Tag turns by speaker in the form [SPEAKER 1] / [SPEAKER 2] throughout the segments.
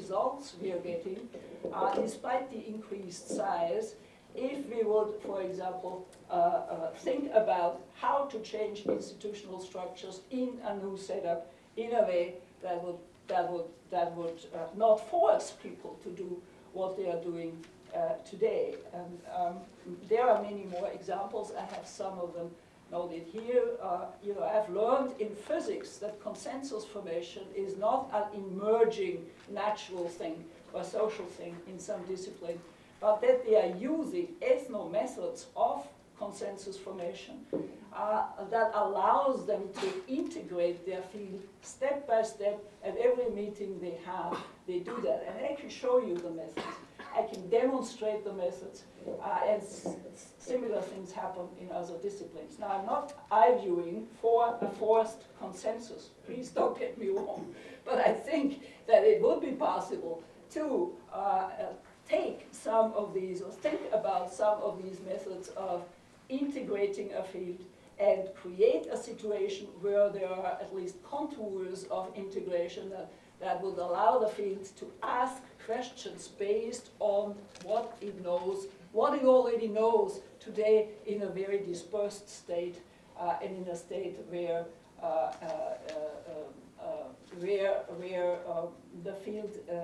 [SPEAKER 1] results we are getting, uh, despite the increased size, if we would, for example, uh, uh, think about how to change institutional structures in a new setup in a way that would, that would, that would uh, not force people to do what they are doing uh, today. And um, there are many more examples. I have some of them noted here. Uh, you know, I've learned in physics that consensus formation is not an emerging natural thing or social thing in some discipline, but that they are using ethno methods of consensus formation uh, that allows them to integrate their field step by step at every meeting they have. They do that. And I can show you the methods. I can demonstrate the methods. Uh, and similar things happen in other disciplines. Now, I'm not arguing for a forced consensus. Please don't get me wrong. But I think that it would be possible to uh, take some of these, or think about some of these methods of integrating a field and create a situation where there are at least contours of integration that, that would allow the field to ask questions based on what it knows, what it already knows today in a very dispersed state uh, and in a state where uh, uh, uh, uh where, where um, the field uh,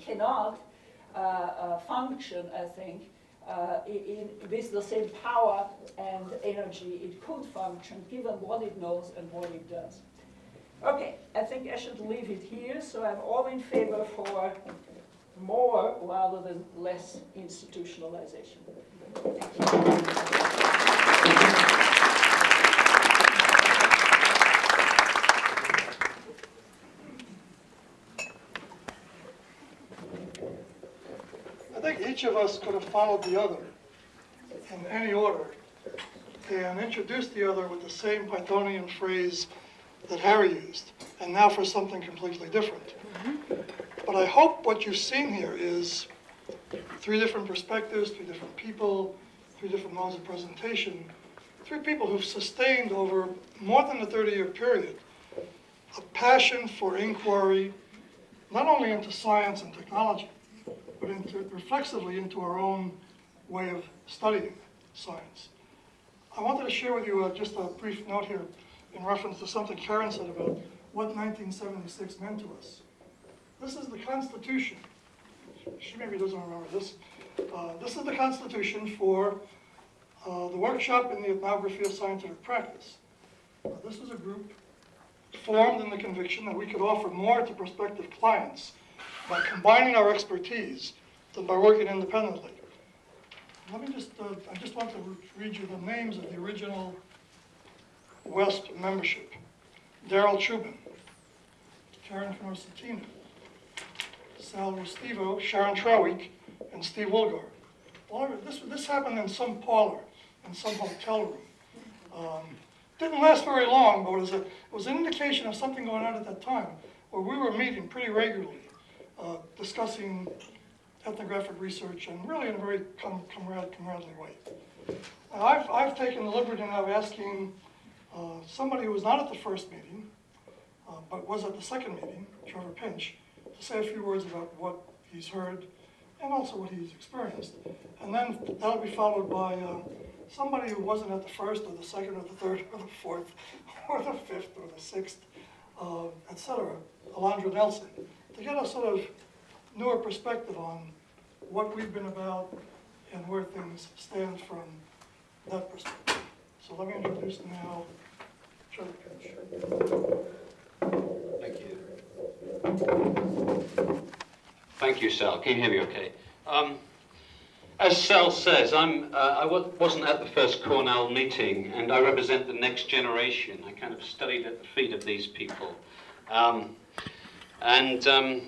[SPEAKER 1] cannot function, I think, uh, in, with the same power and energy it could function given what it knows and what it does. Okay, I think I should leave it here, so I'm all in favor for more rather than less institutionalization.
[SPEAKER 2] I think each of us could have followed the other in any order and introduced the other with the same Pythonian phrase that Harry used, and now for something completely different. But I hope what you've seen here is three different perspectives, three different people, three different modes of presentation, three people who've sustained over more than a 30-year period a passion for inquiry, not only into science and technology, but into, reflexively into our own way of studying science. I wanted to share with you uh, just a brief note here in reference to something Karen said about what 1976 meant to us. This is the Constitution. She maybe doesn't remember this. Uh, this is the Constitution for uh, the workshop in the ethnography of scientific practice. Uh, this is a group formed in the conviction that we could offer more to prospective clients by combining our expertise than by working independently. Let me just, uh, I just want to read you the names of the original WESP membership. Daryl Chubin, Karen Knorr Cetina, Sal Restivo, Sharon Traweek, and Steve. Well, this, this happened in some parlor, in some hotel room. Um, didn't last very long, but it was, a, it was an indication of something going on at that time, where we were meeting pretty regularly uh, discussing ethnographic research and really in a very com comrade comradely way. Now, I've, I've taken the liberty now of asking uh, somebody who was not at the first meeting, uh, but was at the second meeting, Trevor Pinch, to say a few words about what he's heard and also what he's experienced. And then that'll be followed by uh, somebody who wasn't at the first or the second or the third or the fourth or the fifth or the sixth, uh, etc., Alondra Nelson to get a sort of newer perspective on what we've been about and where things stand from that perspective. So let me introduce now Trevor Pinch.
[SPEAKER 3] Thank you. Thank you, Sal. Can you hear me okay? Um, as Sal says, I'm, uh, wasn't at the first Cornell meeting, and I represent the next generation. I kind of studied at the feet of these people. Um, and um,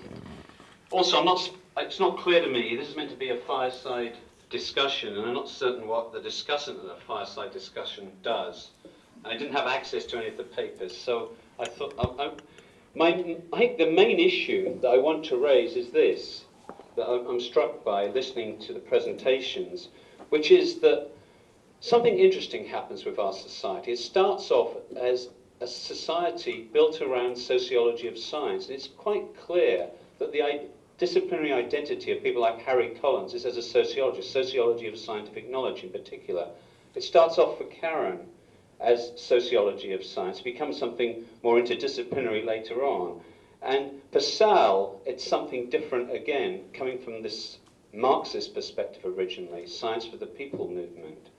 [SPEAKER 3] also, I'm not, it's not clear to me, this is meant to be a fireside discussion, and I'm not certain what the discussant of the fireside discussion does. I didn't have access to any of the papers, so I thought, I, I, my, I think the main issue that I want to raise is this, that I'm struck by listening to the presentations, which is that something interesting happens with our society. It starts off as a society built around sociology of science. And it's quite clear that the disciplinary identity of people like Harry Collins is as a sociologist, sociology of scientific knowledge in particular. It starts off for Karen as sociology of science, becomes something more interdisciplinary later on. And for Sal, it's something different again, coming from this Marxist perspective originally, science for the people movement.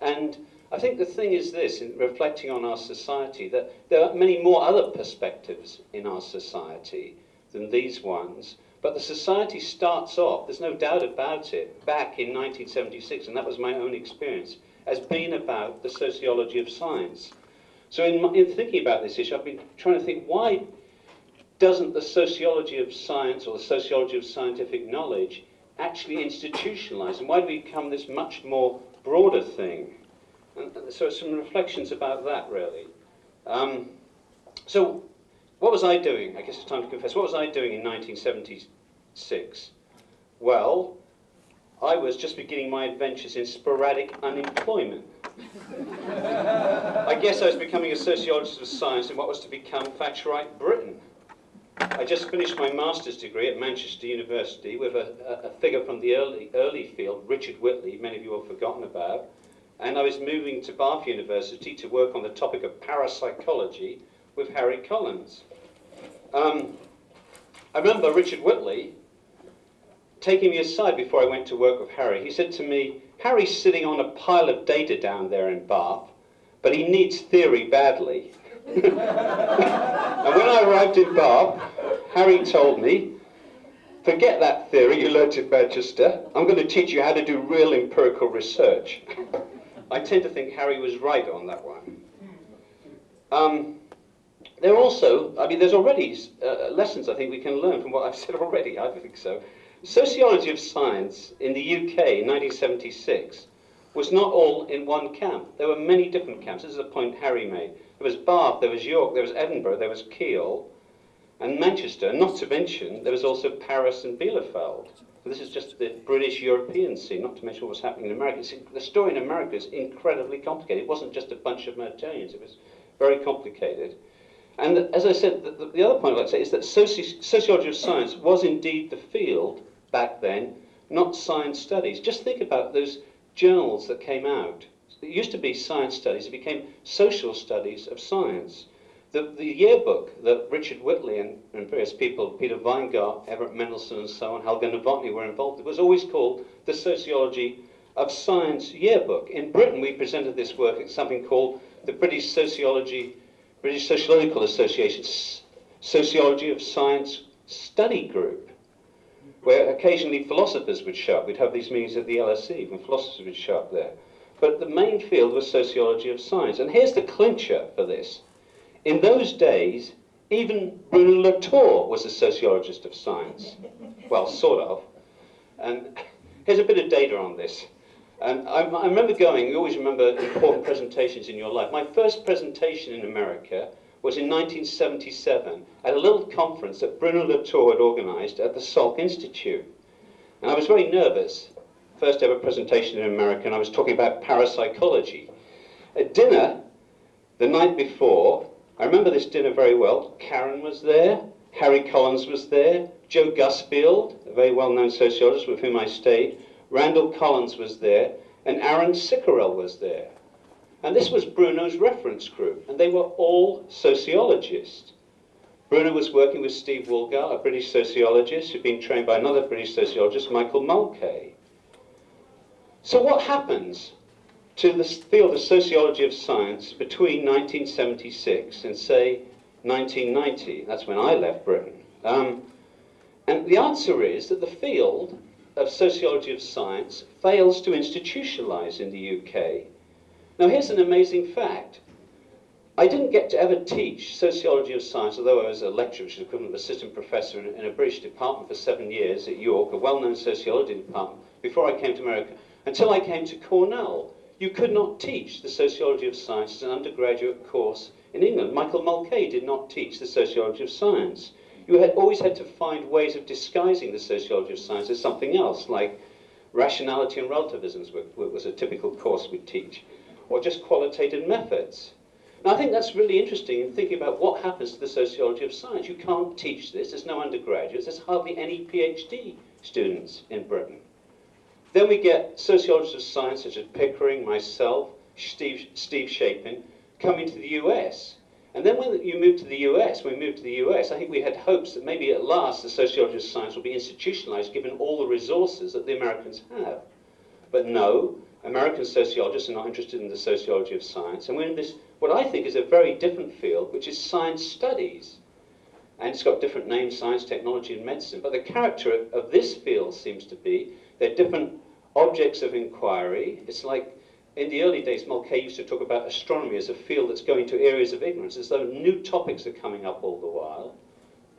[SPEAKER 3] And I think the thing is this, in reflecting on our society, that there are many more other perspectives in our society than these ones. But the society starts off, there's no doubt about it, back in 1976, and that was my own experience, as being about the sociology of science. So in, in thinking about this issue, I've been trying to think why doesn't the sociology of science or the sociology of scientific knowledge actually institutionalize? And why do we become this much more broader thing? And, so some reflections about that, really. Um, so what was I doing? I guess it's time to confess. What was I doing in 1976? Well, I was just beginning my adventures in sporadic unemployment. I guess I was becoming a sociologist of science in what was to become Thatcherite Britain. I just finished my master's degree at Manchester University with a, a, figure from the early, early field, Richard Whitley, many of you have forgotten about. And I was moving to Bath University to work on the topic of parapsychology with Harry Collins. Um, I remember Richard Whitley taking me aside before I went to work with Harry. He said to me, Harry's sitting on a pile of data down there in Bath, but he needs theory badly. and when I arrived in Bath, Harry told me, forget that theory you learnt at Manchester. I'm going to teach you how to do real empirical research. I tend to think Harry was right on that one. Um, there are also, I mean, there's already uh, lessons I think we can learn from what I've said already. I think so. Sociology of science in the UK in 1976 was not all in one camp. There were many different camps. This is a point Harry made. There was Bath, there was York, there was Edinburgh, there was Keele, and Manchester. Not to mention, there was also Paris and Bielefeld. So this is just the British European scene, not to mention what was happening in America. the story in America is incredibly complicated. It wasn't just a bunch of Mertonians, it was very complicated. And as I said, the, the other point I'd like to say is that soci sociology of science was indeed the field back then, not science studies. Just think about those journals that came out. It used to be science studies, it became social studies of science. The, the yearbook that Richard Whitley and, and various people, Peter Weingart, Everett Mendelsohn and so on, Helga Nowotny were involved in, was always called the Sociology of Science Yearbook. In Britain, we presented this work at something called the British Sociology British Sociological Association Sociology of Science Study Group, where occasionally philosophers would show up. We'd have these meetings at the LSE when philosophers would show up there. But the main field was sociology of science. And here's the clincher for this. In those days, even Bruno Latour was a sociologist of science. Well, sort of. And here's a bit of data on this. And I, I, remember going, you always remember important presentations in your life. My first presentation in America was in 1977 at a little conference that Bruno Latour had organized at the Salk Institute. And I was very nervous. First ever presentation in America, and I was talking about parapsychology. At dinner, the night before, I remember this dinner very well. Karen was there, Harry Collins was there, Joe Gusfield, a very well-known sociologist with whom I stayed, Randall Collins was there, and Aaron Cicourel was there. And this was Bruno's reference group, and they were all sociologists. Bruno was working with Steve Woolgar, a British sociologist who'd been trained by another British sociologist, Michael Mulkay. So what happens to the field of sociology of science between 1976 and, say, 1990? That's when I left Britain. Um, and the answer is that the field of sociology of science fails to institutionalize in the UK. Now, here's an amazing fact. I didn't get to ever teach sociology of science, although I was a lecturer, which is equivalent of assistant professor in, in a British department for seven years at York, a well-known sociology department, before I came to America, until I came to Cornell. You could not teach the sociology of science as an undergraduate course in England. Michael Mulkay did not teach the sociology of science you had always had to find ways of disguising the sociology of science as something else, like rationality and relativism was a typical course we'd teach, or just qualitative methods. And I think that's really interesting in thinking about what happens to the sociology of science. You can't teach this, there's no undergraduates, there's hardly any PhD students in Britain. Then we get sociologists of science such as Pickering, myself, Steve, Steve Shapin, coming to the US. And then when you move to the US, when we moved to the US, I think we had hopes that maybe at last the sociology of science would be institutionalized given all the resources that the Americans have. But no, American sociologists are not interested in the sociology of science. And we're in this, what I think is a very different field, which is science studies. And it's got different names, science, technology, and medicine. But the character of, of this field seems to be they're different objects of inquiry. It's like in the early days, Mulkay used to talk about astronomy as a field that's going to areas of ignorance, as though new topics are coming up all the while.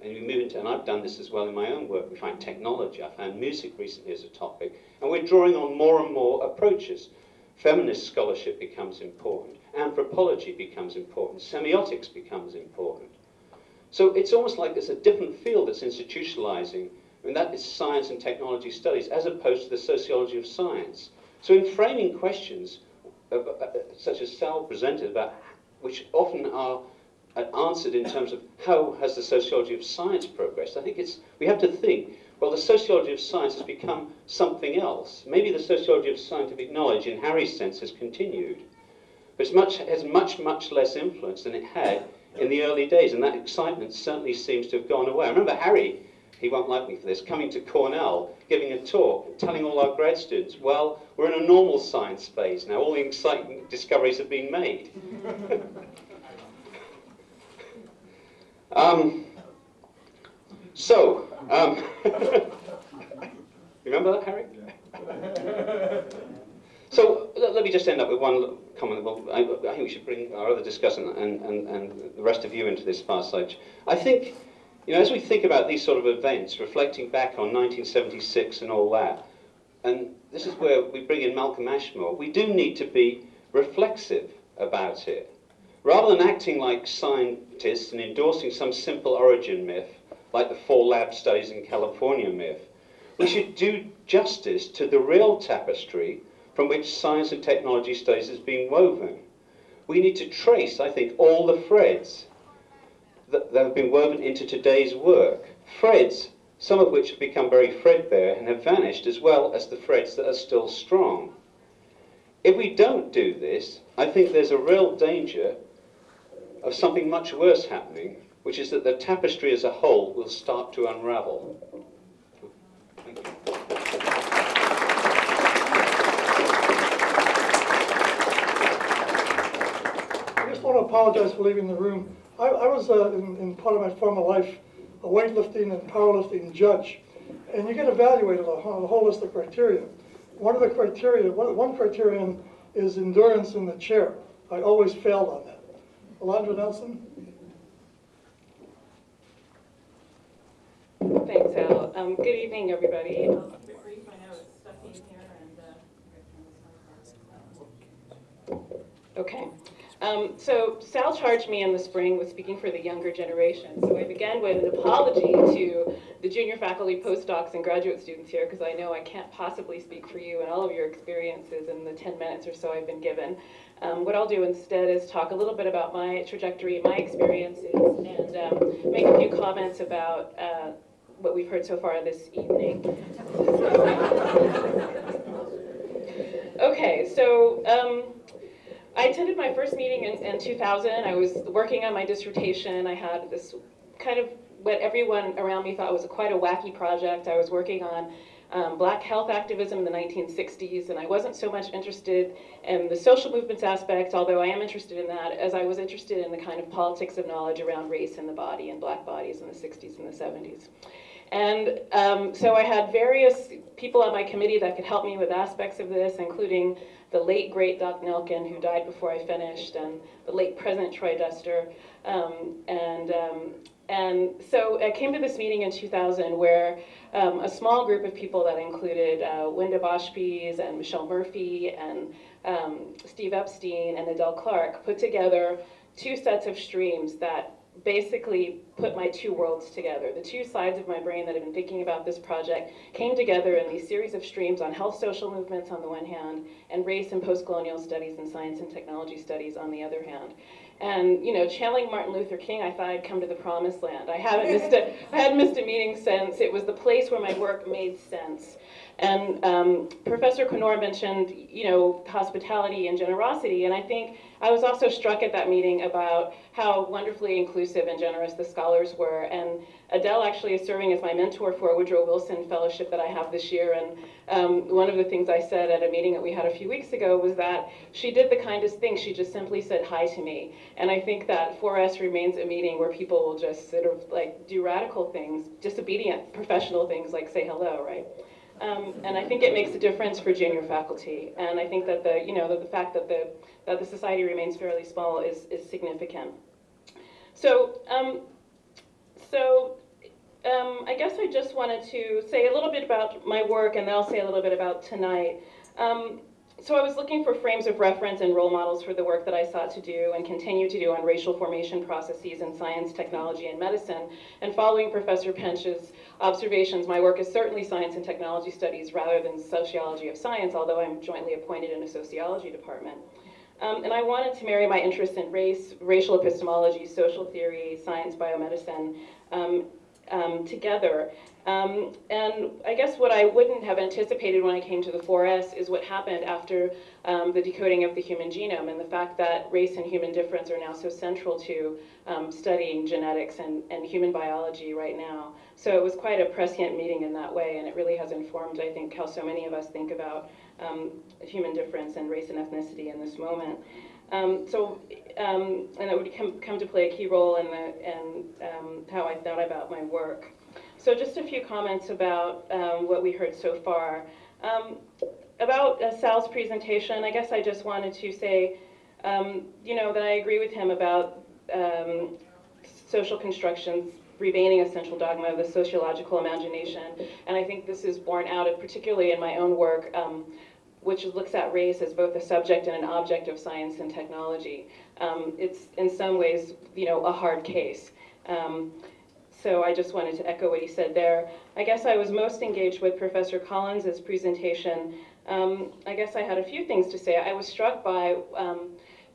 [SPEAKER 3] And we move into, and I've done this as well in my own work. We find technology. I found music recently as a topic, and we're drawing on more and more approaches. Feminist scholarship becomes important. Anthropology becomes important. Semiotics becomes important. So it's almost like there's a different field that's institutionalizing, and that is science and technology studies, as opposed to the sociology of science. So in framing questions, uh, such as Sal presented about, which often are uh, answered in terms of how has the sociology of science progressed, I think it's, we have to think, well, the sociology of science has become something else. Maybe the sociology of scientific knowledge, in Harry's sense, has continued. But it's much, has much, much less influence than it had in the early days, and that excitement certainly seems to have gone away. I remember Harry he won't like me for this, coming to Cornell, giving a talk, telling all our grad students, well, we're in a normal science phase now, all the exciting discoveries have been made. um, so, um, remember that, Harry? so let, let, me just end up with one comment. Well, I, I, think we should bring our other discussant and, and, and the rest of you into this fireside. I think you know, as we think about these sort of events, reflecting back on 1976 and all that, and this is where we bring in Malcolm Ashmore, we do need to be reflexive about it. Rather than acting like scientists and endorsing some simple origin myth, like the four lab studies in California myth, we should do justice to the real tapestry from which science and technology studies is being woven. We need to trace, I think, all the threads that, have been woven into today's work. Threads, some of which have become very threadbare and have vanished, as well as the threads that are still strong. If we don't do this, I think there's a real danger of something much worse happening, which is that the tapestry as a whole will start to unravel.
[SPEAKER 2] I just want to apologize for leaving the room. I, I was, uh, in, in part of my former life, a weightlifting and powerlifting judge, and you get evaluated on a whole list of criteria. One of the criteria, one, one criterion is endurance in the chair. I always failed on that. Alondra Nelson?
[SPEAKER 4] Thanks, Al. Um, good evening, everybody. Okay. Um, so Sal charged me in the spring with speaking for the younger generation. So I began with an apology to the junior faculty, postdocs, and graduate students here, because I know I can't possibly speak for you and all of your experiences in the 10 minutes or so I've been given. Um, what I'll do instead is talk a little bit about my trajectory, my experiences, and um, make a few comments about uh, what we've heard so far this evening. okay, so um, I attended my first meeting in, in 2000. I was working on my dissertation. I had this kind of what everyone around me thought was a, quite a wacky project. I was working on um, black health activism in the 1960s, and I wasn't so much interested in the social movements aspect, although I am interested in that, as I was interested in the kind of politics of knowledge around race and the body and black bodies in the 60s and the 70s. And um, so I had various people on my committee that could help me with aspects of this, including the late great Dot Nelkin, who died before I finished, and the late President Troy Duster. Um, and, um, and so I came to this meeting in 2000 where um, a small group of people that included uh, Wenda and Michelle Murphy and um, Steve Epstein and Adele Clarke put together two sets of streams that basically put my two worlds together. The two sides of my brain that have been thinking about this project came together in these series of streams on health social movements on the one hand, and race and post-colonial studies and science and technology studies on the other hand. And, you know, channeling Martin Luther King, I thought I'd come to the promised land. I haven't missed a, I hadn't missed a meeting since. It was the place where my work made sense. And um, Professor Knorr mentioned, you know, hospitality and generosity, and I think I was also struck at that meeting about how wonderfully inclusive and generous the scholars were. And Adele actually is serving as my mentor for a Woodrow Wilson Fellowship that I have this year. And um, one of the things I said at a meeting that we had a few weeks ago was that she did the kindest thing. She just simply said hi to me. And I think that 4S remains a meeting where people will just sort of like do radical things, disobedient professional things like say hello, right? Um, and I think it makes a difference for junior faculty. And I think that the, you know, the, the fact that the, that the society remains fairly small is, is significant. So, um, so um, I guess I just wanted to say a little bit about my work and then I'll say a little bit about tonight. Um, so I was looking for frames of reference and role models for the work that I sought to do and continue to do on racial formation processes in science, technology, and medicine. And following Professor Pinch's observations, my work is certainly science and technology studies rather than sociology of science, although I'm jointly appointed in a sociology department. Um, and I wanted to marry my interest in race, racial epistemology, social theory, science, biomedicine um, um, together um, and I guess what I wouldn't have anticipated when I came to the 4S is what happened after um, the decoding of the human genome and the fact that race and human difference are now so central to um, studying genetics and, and human biology right now. So it was quite a prescient meeting in that way, and it really has informed, I think, how so many of us think about um, human difference and race and ethnicity in this moment. Um, so, um, and it would come, come to play a key role in the, and um, how I thought about my work. So just a few comments about um, what we heard so far. Um, about uh, Sal's presentation, I guess I just wanted to say, um, you know, that I agree with him about um, social constructions remaining a central dogma of the sociological imagination. And I think this is borne out of, particularly in my own work, um, which looks at race as both a subject and an object of science and technology. Um, it's in some ways, you know, a hard case. Um, so I just wanted to echo what he said there. I guess I was most engaged with Professor Collins' presentation. Um, I guess I had a few things to say. I was struck by um,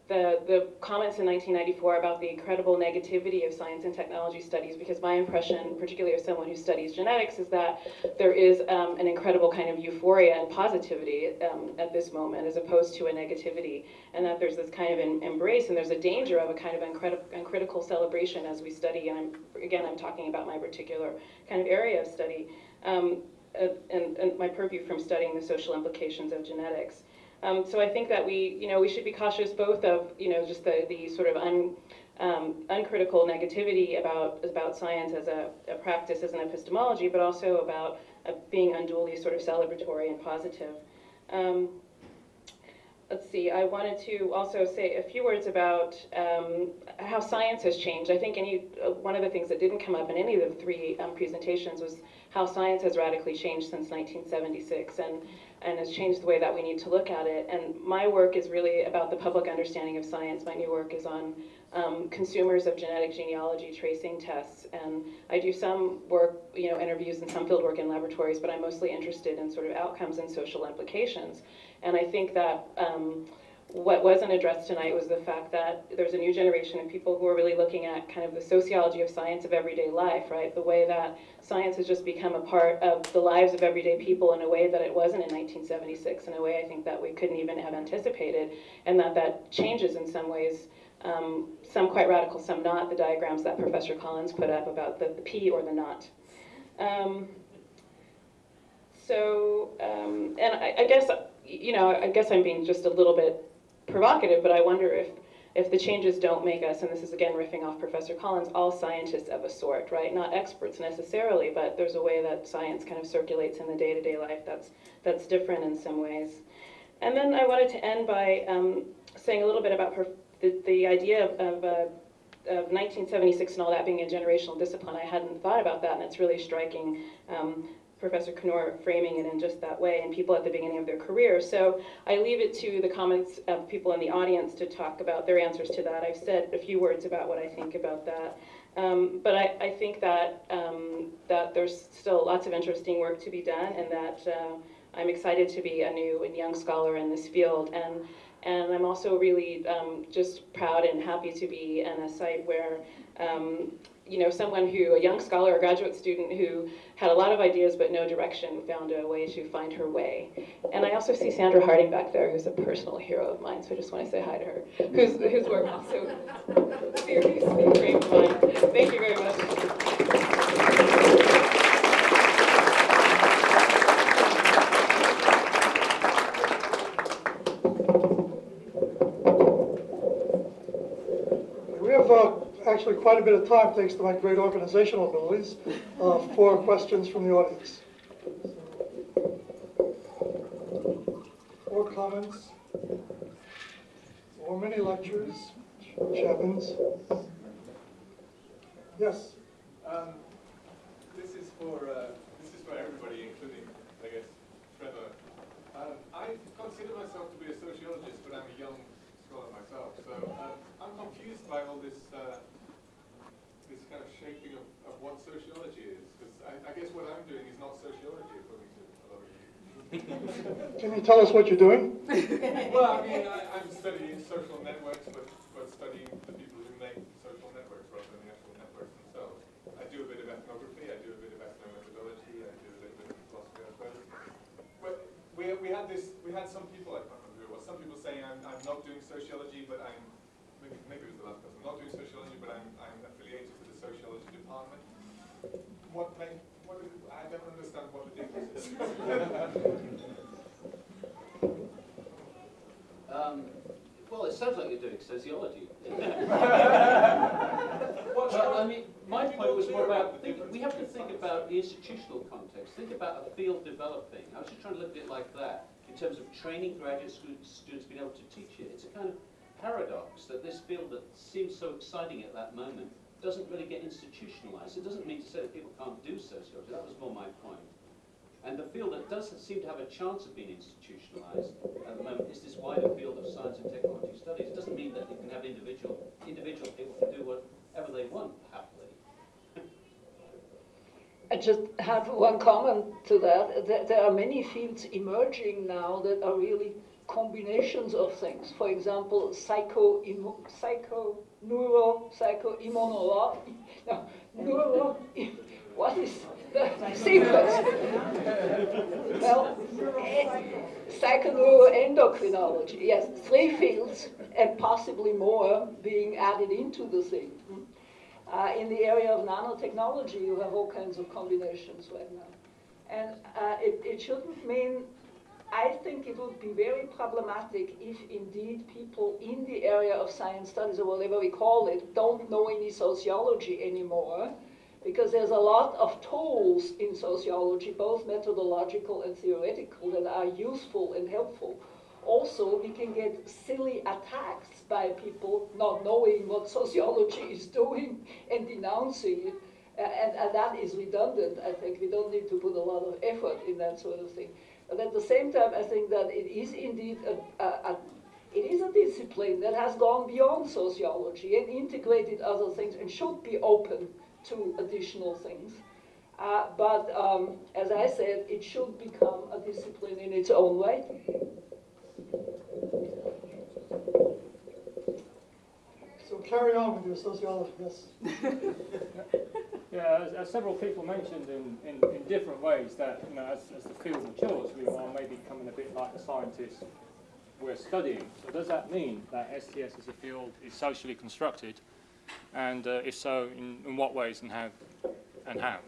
[SPEAKER 4] the, the comments in 1994 about the incredible negativity of science and technology studies because my impression, particularly as someone who studies genetics, is that there is um, an incredible kind of euphoria and positivity um, at this moment as opposed to a negativity and that there's this kind of an embrace and there's a danger of a kind of uncritical celebration as we study and I'm, again I'm talking about my particular kind of area of study um, uh, and, and my purview from studying the social implications of genetics. Um, so I think that we, you know, we should be cautious both of, you know, just the, the sort of un, um, uncritical negativity about, about science as a, a, practice, as an epistemology, but also about uh, being unduly sort of celebratory and positive. Um, let's see, I wanted to also say a few words about um, how science has changed. I think any, uh, one of the things that didn't come up in any of the three um, presentations was how science has radically changed since 1976. And and has changed the way that we need to look at it. And my work is really about the public understanding of science. My new work is on um, consumers of genetic genealogy tracing tests. And I do some work, you know, interviews and some field work in laboratories, but I'm mostly interested in sort of outcomes and social implications. And I think that um, what wasn't addressed tonight was the fact that there's a new generation of people who are really looking at kind of the sociology of science of everyday life, right? The way that science has just become a part of the lives of everyday people in a way that it wasn't in 1976, in a way I think that we couldn't even have anticipated, and that that changes in some ways, um, some quite radical, some not, the diagrams that Professor Collins put up about the, the P or the not. Um, so, um, and I, I guess, you know, I guess I'm being just a little bit provocative, but I wonder if, if the changes don't make us, and this is again riffing off Professor Collins, all scientists of a sort, right? Not experts necessarily, but there's a way that science kind of circulates in the day-to-day -day life that's, that's different in some ways. And then I wanted to end by um, saying a little bit about the, the idea of, of, uh, of 1976 and all that being a generational discipline. I hadn't thought about that, and it's really striking um, Professor Knorr framing it in just that way, and people at the beginning of their career. So I leave it to the comments of people in the audience to talk about their answers to that. I've said a few words about what I think about that. Um, but I, I, think that, um, that there's still lots of interesting work to be done, and that uh, I'm excited to be a new and young scholar in this field. And And I'm also really um, just proud and happy to be in a site where, um, you know, someone who, a young scholar a graduate student who had a lot of ideas but no direction, found a way to find her way. And I also see Sandra Harding back there, who's a personal hero of mine, so I just want to say hi to her, whose, whose work also great of mine. Thank you very much.
[SPEAKER 2] We have uh, actually quite a bit of time, thanks to my great organizational abilities, uh, for questions from the audience. Or comments, or mini lectures, which happens. Yes,
[SPEAKER 5] Um, this is for uh, this is for everybody, including, I guess, Trevor. Um, I consider myself to be a sociologist, but I'm a young scholar myself. So um, I'm confused by all uh, this kind of shaping of, of what sociology is, because I, I guess what I'm doing is not sociology, according to a lot of you.
[SPEAKER 2] can you tell us what you're doing?
[SPEAKER 5] well, I mean, I, I'm studying social networks, but but studying the people who make social networks rather than the actual networks themselves. I do a bit of ethnography, I do a bit of ethnomethodology, I do a little bit of philosophy, I suppose. But we, we had this, we had some people, I can't remember who it was, some people saying I'm, I'm not doing sociology, but I'm, maybe, maybe it was the last person, I'm not doing sociology, but I'm, I'm affiliated to the sociology department. What make, what is, I don't understand what the difference is.
[SPEAKER 3] Um, well, it sounds like you're doing sociology.
[SPEAKER 5] What-
[SPEAKER 3] Well, I mean, my point was more about, think, we have to think
[SPEAKER 5] science.
[SPEAKER 3] about the institutional context, think about a field developing. I was just trying to look at it like that, in terms of training graduate stu- students being able to teach it. It's a kind of paradox that this field that seems so exciting at that moment doesn't really get institutionalized. It doesn't mean to say that people can't do sociology, that was more my point. And the field that does seem to have a chance of being institutionalized at the moment is this wider field of science and technology studies. It doesn't mean that you can have individual, individual people can do whatever they want happily.
[SPEAKER 1] I just have one comment to that. There, are many fields emerging now that are really combinations of things. For example, psycho, psycho, neuro, psycho, immunology, no, neuro, what is sequence? well, psychoneuroendocrinology, yes, three fields and possibly more being added into the thing. Uh, in the area of nanotechnology, you have all kinds of combinations right now. And uh, it, it shouldn't mean, I think it would be very problematic if indeed people in the area of science studies, or whatever we call it, don't know any sociology anymore, because there's a lot of tools in sociology, both methodological and theoretical, that are useful and helpful. Also, we can get silly attacks by people not knowing what sociology is doing and denouncing it. And, and that is redundant, I think. We don't need to put a lot of effort in that sort of thing. But at the same time, I think that it is indeed a, a, a it is a discipline that has gone beyond sociology and integrated other things and should be open to additional things. Uh, but um, as I said, it should become a discipline in its own way.
[SPEAKER 2] So carry on with your sociology, yes.
[SPEAKER 6] Yeah, as, as several people mentioned in, in, in different ways that, you know, as, as the field matures, we are maybe becoming a bit like the scientists we're studying. So does that mean that STS as a field is socially constructed? And uh, if so, in, in what ways and how? And how?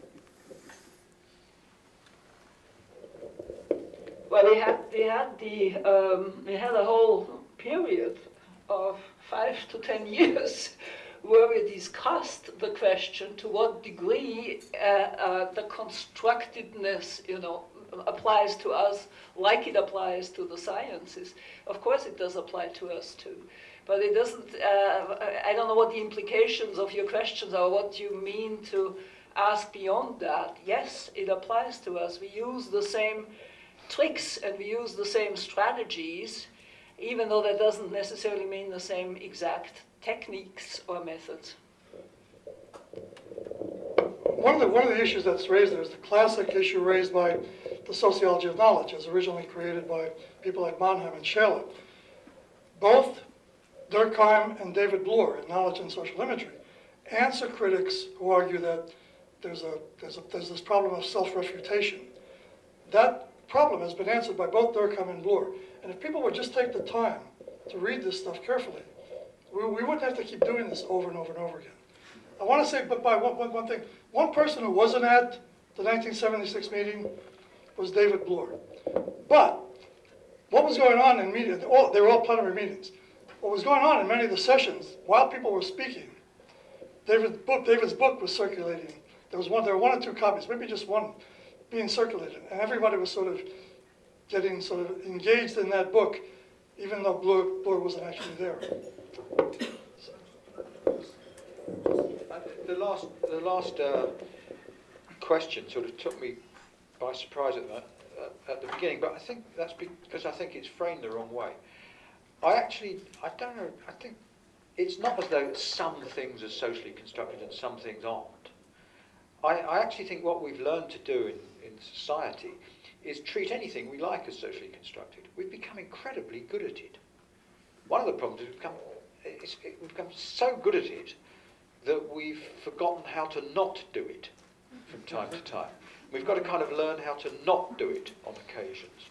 [SPEAKER 1] Well, we had we had the um, we had a whole period of five to ten years where we discussed the question to what degree uh, uh, the constructedness, you know, applies to us like it applies to the sciences. Of course, it does apply to us too. But it doesn't, uh, I don't know what the implications of your questions are, what you mean to ask beyond that. Yes, it applies to us. We use the same tricks and we use the same strategies, even though that doesn't necessarily mean the same exact techniques or methods.
[SPEAKER 2] One of the, one of the issues that's raised there is the classic issue raised by the sociology of knowledge, as originally created by people like Mannheim and Scheler. both Durkheim and David Bloor in Knowledge and Social Imagery answer critics who argue that there's, a, there's, a, there's this problem of self-refutation. That problem has been answered by both Durkheim and Bloor. And if people would just take the time to read this stuff carefully, we, we wouldn't have to keep doing this over and over and over again. I want to say, but by one, one, one thing, one person who wasn't at the 1976 meeting was David Bloor. But what was going on in media, they were all plenary meetings. What was going on in many of the sessions, while people were speaking, David's book, David's book was circulating. There was one, there were one or two copies, maybe just one, being circulated, and everybody was sort of getting sort of engaged in that book, even though Bloor, Bloor wasn't actually there.
[SPEAKER 7] The last, the last uh, question sort of took me by surprise at, uh, at the beginning, but I think that's because I think it's framed the wrong way. I actually, I don't know, I think it's not as though some things are socially constructed and some things aren't. I, I actually think what we've learned to do in, in society is treat anything we like as socially constructed. We've become incredibly good at it. One of the problems is we've become, we've become so good at it that we've forgotten how to not do it from time to time. We've got to kind of learn how to not do it on occasions.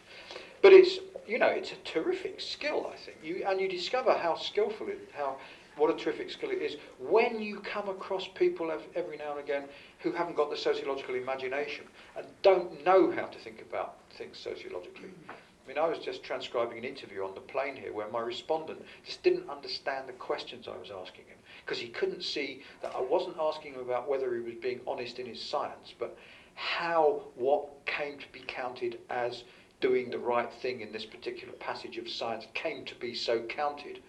[SPEAKER 7] But it's, you know, it's a terrific skill, I think. You, and you discover how skillful it, how, what a terrific skill it is when you come across people every now and again who haven't got the sociological imagination and don't know how to think about things sociologically. I mean, I was just transcribing an interview on the plane here where my respondent just didn't understand the questions I was asking him because he couldn't see that I wasn't asking him about whether he was being honest in his science, but how what came to be counted as doing the right thing in this particular passage of science came to be so counted.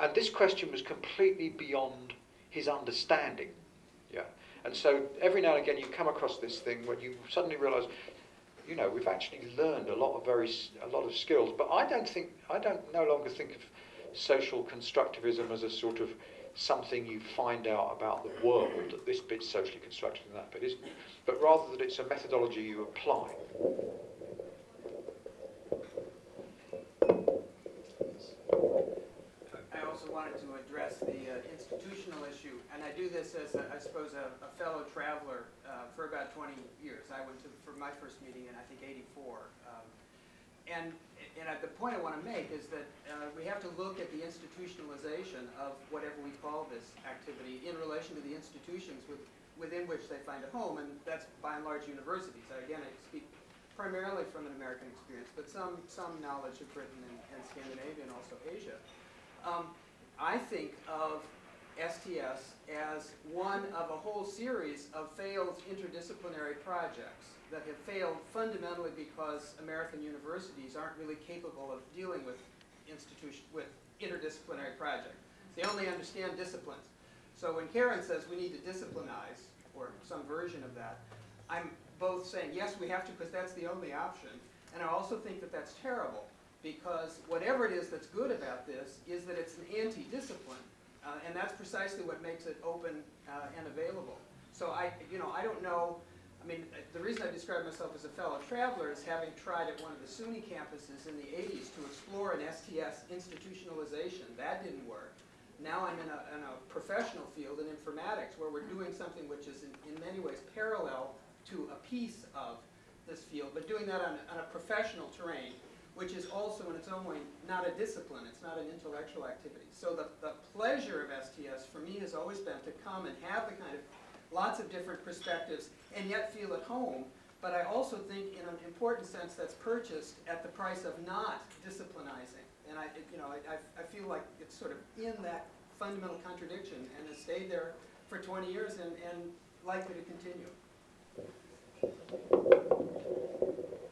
[SPEAKER 7] And this question was completely beyond his understanding. Yeah. And so every now and again you come across this thing when you suddenly realise, you know, we've actually learned a lot of very a lot of skills. But I don't think I don't no longer think of social constructivism as a sort of something you find out about the world that this bit's socially constructed and that bit isn't, but rather that it's a methodology you apply.
[SPEAKER 8] I also wanted to address the uh, institutional issue, and I do this as, a, I suppose, a, a fellow traveler uh, for about 20 years. I went to for my first meeting in I think '84, um, and and I, the point I want to make is that uh, we have to look at the institutionalization of whatever we call this activity in relation to the institutions with, within which they find a home, and that's by and large universities. I, again, I speak primarily from an American experience, but some, some knowledge of Britain and, and Scandinavia and also Asia. Um, I think of STS as one of a whole series of failed interdisciplinary projects that have failed fundamentally because American universities aren't really capable of dealing with institution with interdisciplinary projects. They only understand disciplines. So when Karen says we need to disciplinize, or some version of that, I'm both saying, yes, we have to because that's the only option. And I also think that that's terrible because whatever it is that's good about this is that it's an anti-discipline. Uh, and that's precisely what makes it open uh, and available. So I, you know, I don't know, I mean, the reason I describe myself as a fellow traveler is having tried at one of the SUNY campuses in the 80s to explore an STS institutionalization. That didn't work. Now I'm in a, in a professional field in informatics where we're doing something which is in, in many ways parallel to a piece of this field, but doing that on, on a professional terrain, which is also in its own way not a discipline, it's not an intellectual activity. So the, the pleasure of STS for me has always been to come and have the kind of lots of different perspectives and yet feel at home. But I also think in an important sense that's purchased at the price of not disciplinizing. And I, you know, I, I feel like it's sort of in that fundamental contradiction and has stayed there for 20 years and, and likely to continue.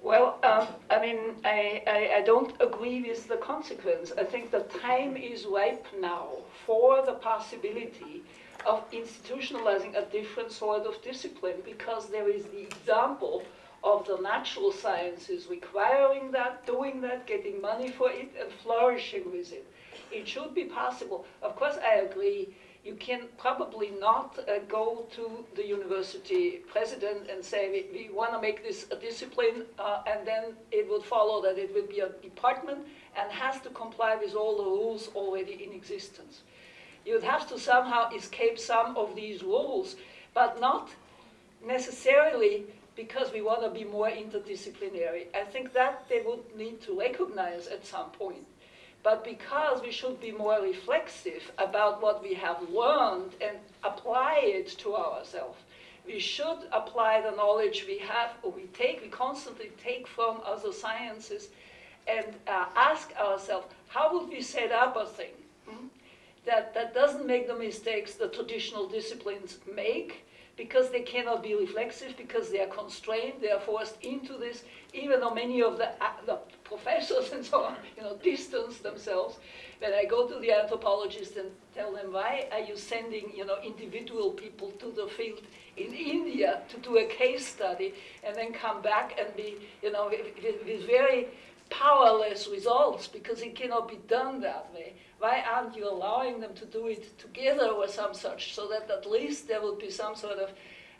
[SPEAKER 1] Well, um, I mean, I, I, I, don't agree with the consequence. I think the time is ripe now for the possibility of institutionalizing a different sort of discipline because there is the example of the natural sciences requiring that, doing that, getting money for it, and flourishing with it. It should be possible. Of course, I agree you can probably not uh, go to the university president and say, we, we want to make this a discipline, uh, and then it would follow that it will be a department and has to comply with all the rules already in existence. You'd have to somehow escape some of these rules, but not necessarily because we want to be more interdisciplinary. I think that they would need to recognize at some point but because we should be more reflexive about what we have learned and apply it to ourselves. We should apply the knowledge we have or we take, we constantly take from other sciences and uh, ask ourselves, how would we set up a thing hmm, that, that doesn't make the mistakes the traditional disciplines make, because they cannot be reflexive, because they are constrained, they are forced into this, even though many of the, uh, the professors and so on, you know, distance themselves. When I go to the anthropologist and tell them, why are you sending, you know, individual people to the field in India to do a case study and then come back and be, you know, with, with very powerless results because it cannot be done that way. Why aren't you allowing them to do it together or some such so that at least there will be some sort of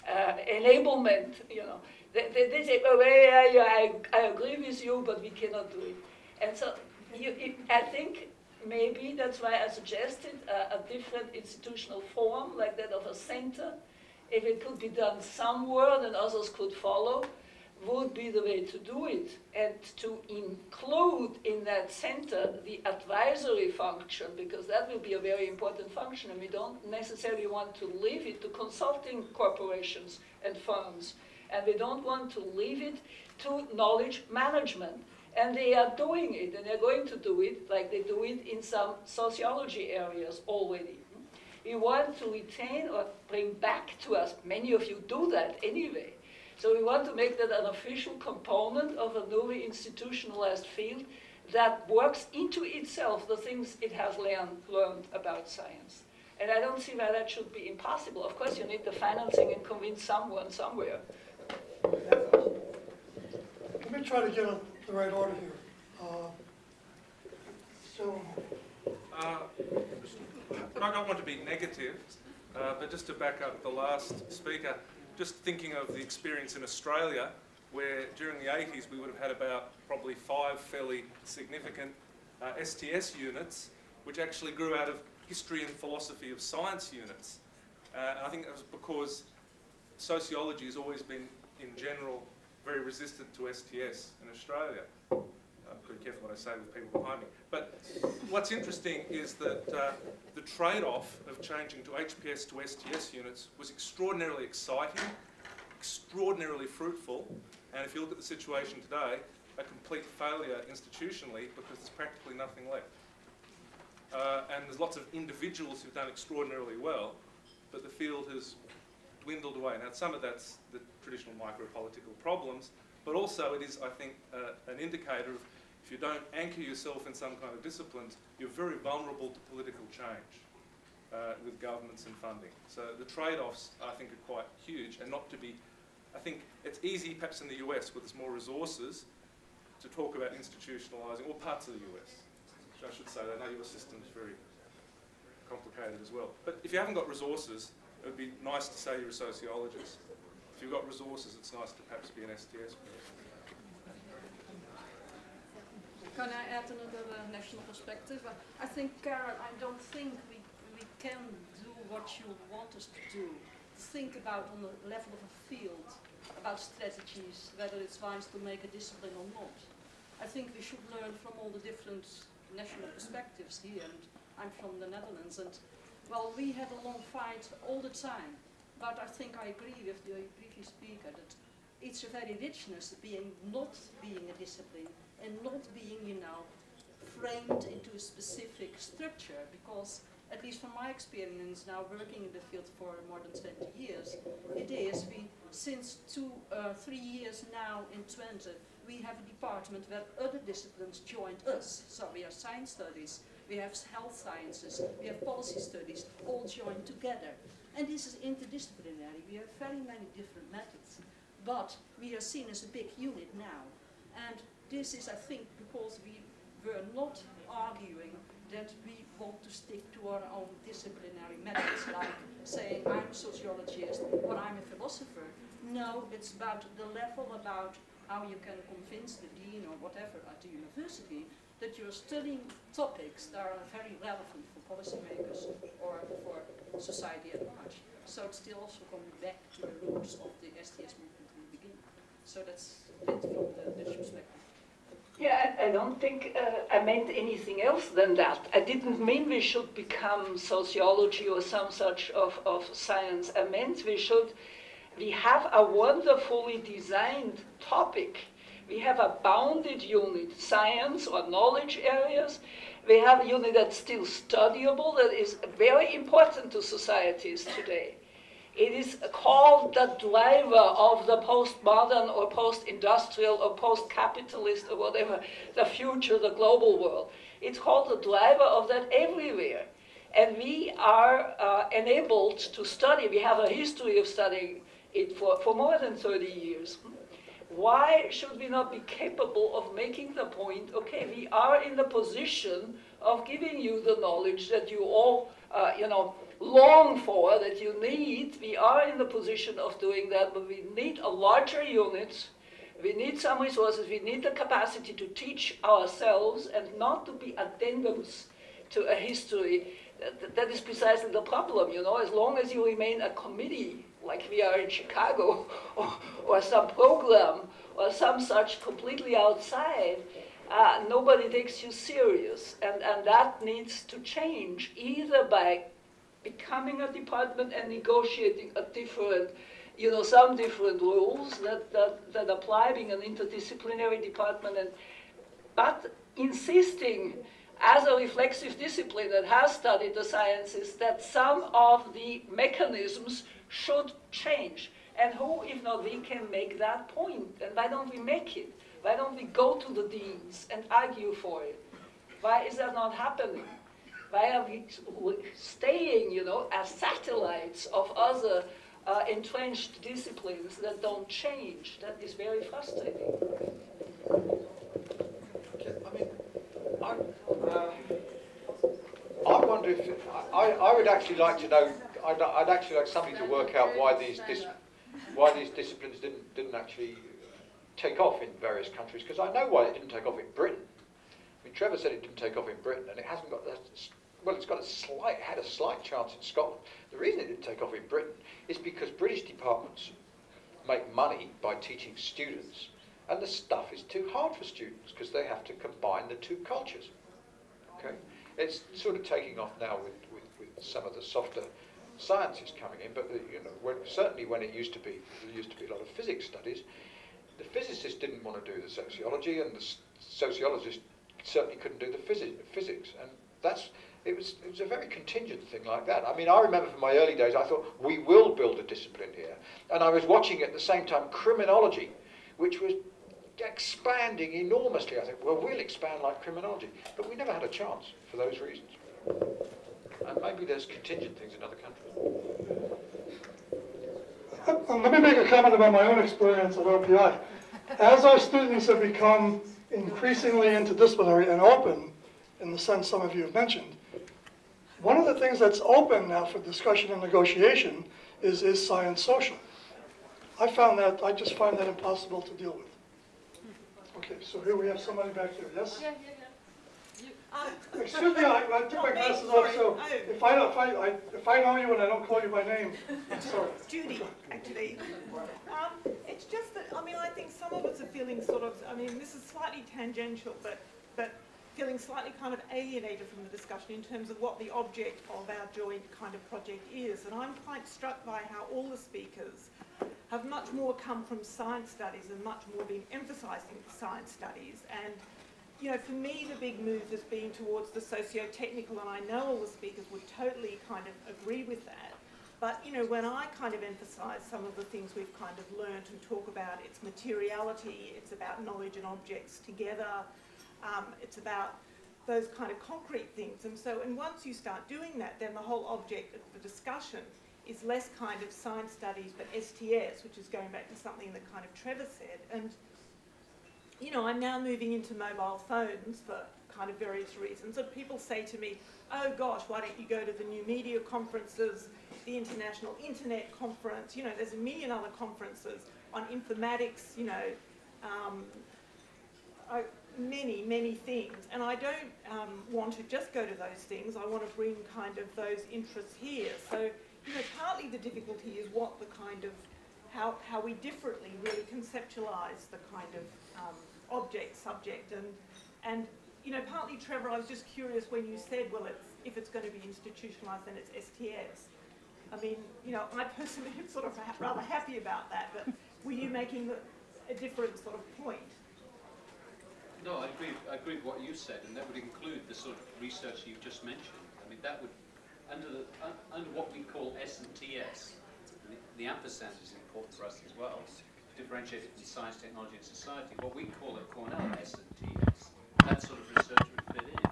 [SPEAKER 1] uh, enablement, you know. They, they, they say, oh, well, I, I, agree with you, but we cannot do it. And so you, it, I think maybe that's why I suggested a, a different institutional form, like that of a center. If it could be done somewhere, then others could follow would be the way to do it and to include in that center the advisory function because that will be a very important function and we don't necessarily want to leave it to consulting corporations and firms. And we don't want to leave it to knowledge management. And they are doing it and they're going to do it like they do it in some sociology areas already. We want to retain or bring back to us many of you do that anyway so we want to make that an official component of a newly institutionalized field that works into itself the things it has learned, learned about science. And I don't see why that should be impossible. Of course, you need the financing and convince someone somewhere.
[SPEAKER 2] Let me try to get the right order here. Uh, so,
[SPEAKER 9] uh, I don't want to be negative, uh, but just to back up the last speaker, just thinking of the experience in Australia, where during the 80s we would have had about probably five fairly significant uh, STS units, which actually grew out of history and philosophy of science units. Uh, and I think it was because sociology has always been, in general, very resistant to STS in Australia. Careful what I say with people behind me. But what's interesting is that uh, the trade-off of changing to HPS to STS units was extraordinarily exciting, extraordinarily fruitful, and if you look at the situation today, a complete failure institutionally because there's practically nothing left. Uh, and there's lots of individuals who've done extraordinarily well, but the field has dwindled away. Now, some of that's the traditional micro-political problems, but also it is, I think, uh, an indicator of if you don't anchor yourself in some kind of disciplines, you're very vulnerable to political change uh, with governments and funding. So the trade-offs, I think, are quite huge and not to be, I think it's easy perhaps in the US where there's more resources to talk about institutionalising, or parts of the US. I should say, that, I know your system is very complicated as well. But if you haven't got resources, it would be nice to say you're a sociologist. If you've got resources, it's nice to perhaps be an STS person.
[SPEAKER 10] Can I add another uh, national perspective? I think, Carol, I don't think we, we can do what you want us to do. Think about on the level of a field, about strategies, whether it's wise to make a discipline or not. I think we should learn from all the different national perspectives here, and I'm from the Netherlands, and well, we have a long fight all the time, but I think I agree with the previous speaker that it's a very richness being not being a discipline, and not being, you know, framed into a specific structure because at least from my experience now working in the field for more than 20 years, it is, we, since two, uh, three years now in Twente, we have a department where other disciplines joined us. So we have science studies, we have health sciences, we have policy studies, all joined together. And this is interdisciplinary. We have very many different methods. But we are seen as a big unit now. And this is, I think, because we were not arguing that we want to stick to our own disciplinary methods, like saying I'm a sociologist or I'm a philosopher. No, it's about the level about how you can convince the dean or whatever at the university that you're studying topics that are very relevant for policymakers or for society at large. So it's still also coming back to the roots of the STS movement in the beginning. So that's a bit from the Dutch perspective.
[SPEAKER 1] Yeah, I don't think uh, I meant anything else than that. I didn't mean we should become sociology or some such of, of science. I meant we should, we have a wonderfully designed topic. We have a bounded unit, science or knowledge areas. We have a unit that's still studyable, that is very important to societies today. It is called the driver of the postmodern or post-industrial or post-capitalist or whatever, the future, the global world. It's called the driver of that everywhere. And we are uh, enabled to study, we have a history of studying it for, for more than 30 years. Why should we not be capable of making the point, okay, we are in the position of giving you the knowledge that you all, uh, you know, long for, that you need. We are in the position of doing that, but we need a larger unit. We need some resources. We need the capacity to teach ourselves and not to be addendums to a history. That, that is precisely the problem, you know. As long as you remain a committee, like we are in Chicago, or, or some program, or some such completely outside, uh, nobody takes you serious. And, and that needs to change, either by becoming a department and negotiating a different, you know, some different rules that, that, that apply being an interdisciplinary department, and, but insisting as a reflexive discipline that has studied the sciences that some of the mechanisms should change. And who, if not we, can make that point? And why don't we make it? Why don't we go to the deans and argue for it? Why is that not happening? Why are we staying, you know, as satellites of other uh, entrenched disciplines that don't change? That is very frustrating.
[SPEAKER 7] I mean, I, um, I wonder if, I, I would actually like to know, I'd, I'd actually like somebody to work out why these, why these disciplines didn't, didn't actually take off in various countries, because I know why it didn't take off in Britain. I mean, Trevor said it didn't take off in Britain, and it hasn't got, well, it's got a slight, had a slight chance in Scotland. The reason it didn't take off in Britain is because British departments make money by teaching students, and the stuff is too hard for students because they have to combine the two cultures. Okay, it's sort of taking off now with, with, with some of the softer sciences coming in, but the, you know, when, certainly when it used to be, there used to be a lot of physics studies. The physicists didn't want to do the sociology, and the sociologists certainly couldn't do the phys- physics, and that's it was, it was a very contingent thing like that. I mean, I remember from my early days, I thought, we will build a discipline here. And I was watching at the same time criminology, which was expanding enormously. I think, well, we'll expand like criminology. But we never had a chance for those reasons. And maybe there's contingent things in other countries.
[SPEAKER 2] Uh, Let me make a comment about my own experience at RPI. As our students have become increasingly interdisciplinary and open, in the sense some of you have mentioned, one of the things that's open now for discussion and negotiation is, is science social. I found that, I just find that impossible to deal with. Okay, so here we have somebody back there, yes?
[SPEAKER 11] Yeah, yeah, yeah. You, uh,
[SPEAKER 2] Excuse me, I, I took my glasses off, so
[SPEAKER 11] sorry.
[SPEAKER 2] if I don't, if I, I, if I know you and I don't call you by name, I'm sorry.
[SPEAKER 11] Judy, actually. Um, it's just that, I mean, I think some of us are feeling sort of, I mean, this is slightly tangential, but, but feeling slightly kind of alienated from the discussion in terms of what the object of our joint kind of project is. And I'm quite struck by how all the speakers have much more come from science studies and much more been emphasising science studies. And, you know, for me, the big move has been towards the socio-technical, and I know all the speakers would totally kind of agree with that. But, you know, when I kind of emphasise some of the things we've kind of learnt and talk about its materiality, it's about knowledge and objects together, um, it's about those kind of concrete things. And so, and once you start doing that, then the whole object of the discussion is less kind of science studies, but STS, which is going back to something that kind of Trevor said. And, you know, I'm now moving into mobile phones for kind of various reasons. And people say to me, oh gosh, why don't you go to the new media conferences, the International Internet Conference, you know, there's a million other conferences on informatics, you know, um, I, many, many things. And I don't um, want to just go to those things, I want to bring kind of those interests here. So, you know, partly the difficulty is what the kind of, how, how we differently really conceptualize the kind of um, object, subject, and, and, you know, partly, Trevor, I was just curious when you said, well, it's, if it's going to be institutionalized, then it's STS. I mean, you know, I personally am sort of rather happy about that, but were you making a different sort of point?
[SPEAKER 3] No, I agree, I agree with what you said, and that would include the sort of research you just mentioned. I mean, that would, under, the, uh, under what we call S&TS, the, the ampersand is important for us as well, differentiated science, technology, and society. What we call at Cornell S&TS, that sort of research would fit in.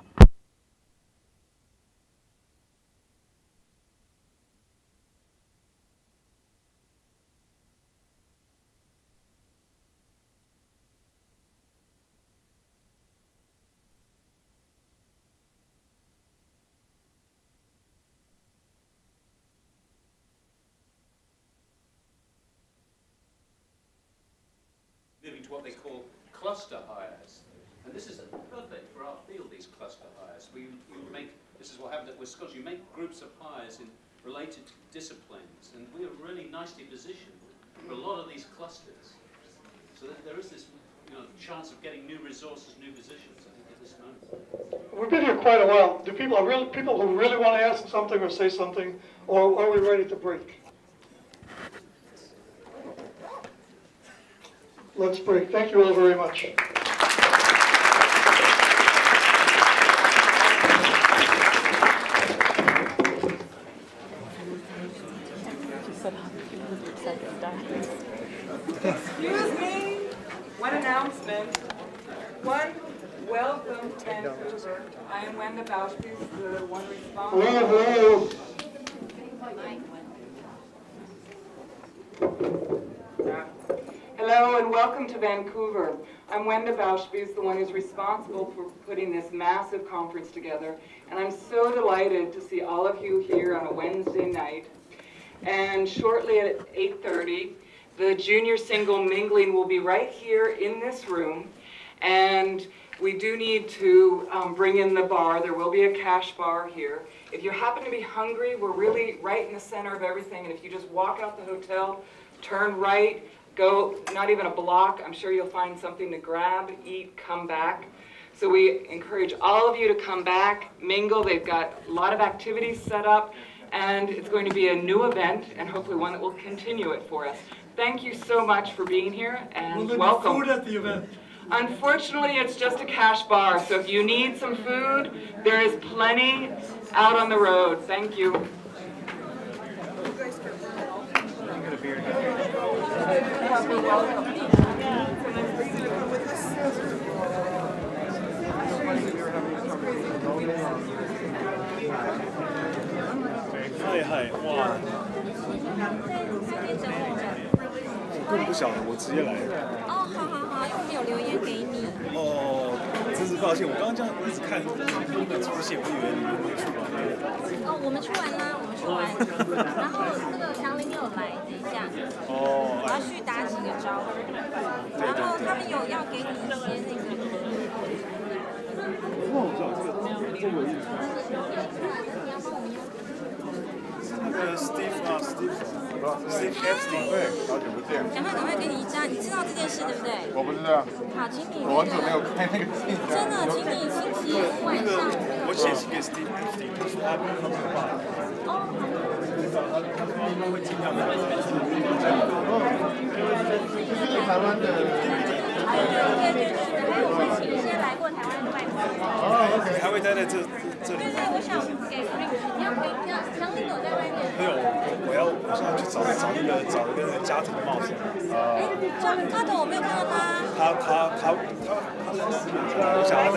[SPEAKER 3] What they call cluster hires. And this is perfect for our field, these cluster hires. We, we make, this is what happened at Wisconsin, you make groups of hires in related disciplines, and we are really nicely positioned for a lot of these clusters. So there is this you know, chance of getting new resources, new positions, I think, at this moment.
[SPEAKER 2] We've been here quite a while. Do people, are really, people who really want to ask something or say something, or are we ready to break? Let's break. Thank you all very much.
[SPEAKER 12] Excuse me, one announcement. One, welcome Vancouver. I am Wenda Bauchspies, the one responsible.
[SPEAKER 2] Hello, hello.
[SPEAKER 12] Hello and welcome to Vancouver. I'm Wenda Bauchspies, the one who's responsible for putting this massive conference together. And I'm so delighted to see all of you here on a Wednesday night. And shortly at 8.30, the junior single mingling will be right here in this room. And we do need to um, bring in the bar. There will be a cash bar here. If you happen to be hungry, we're really right in the center of everything. And if you just walk out the hotel, turn right, go not even a block, I'm sure you'll find something to grab, eat, come back. So we encourage all of you to come back, mingle. They've got a lot of activities set up, and it's going to be a new event, and hopefully one that will continue it for us. Thank you so much for being here, and
[SPEAKER 2] there
[SPEAKER 12] welcome.
[SPEAKER 2] food at the event?
[SPEAKER 12] Unfortunately, it's just a cash bar, so if you need some food, there is plenty out on the road. Thank you.
[SPEAKER 13] Hi hi，哇！我根本不晓得，我直接来。
[SPEAKER 14] 哦，好好好，因为我们有留言给你。
[SPEAKER 13] 哦，真是抱歉，我刚刚这样一直看你的出现，我以为你们没出完。
[SPEAKER 14] 哦，我们去玩啦，我们去玩。然后那个祥林有来，等一下。
[SPEAKER 13] 哦。
[SPEAKER 14] 我要去打几个招呼。然后他们有要给你一些那个。
[SPEAKER 13] 那我知道这个这个有意思。
[SPEAKER 14] 你要。
[SPEAKER 13] 那个 Steve 啊，Steve，Steve
[SPEAKER 15] 好久不见。
[SPEAKER 14] 赶快赶快给你一张，你知道这件事对不对？
[SPEAKER 15] 我不知道。
[SPEAKER 14] 好，请你。
[SPEAKER 15] 我很久没有开那个信箱。
[SPEAKER 14] 真的，请你星期五晚上。
[SPEAKER 13] 我写信给 Steve Epstein，他说他他没有办法。
[SPEAKER 14] 哦。
[SPEAKER 13] 他会尽量的。
[SPEAKER 15] 这是台湾的。
[SPEAKER 14] 对对对对，还有我们请一些来过台湾的外国人。
[SPEAKER 13] 哦，OK。还会待在这这里。
[SPEAKER 14] 对对，我想给你要给要强林有在外面。
[SPEAKER 13] 没有，我要我现在去找找那个找一个家庭帽子。
[SPEAKER 14] 哎，他他的我没有看到他。
[SPEAKER 13] 他他他他他，我想要在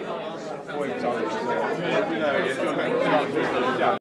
[SPEAKER 15] 会教你，我
[SPEAKER 13] 觉得现在也就很希望去增加。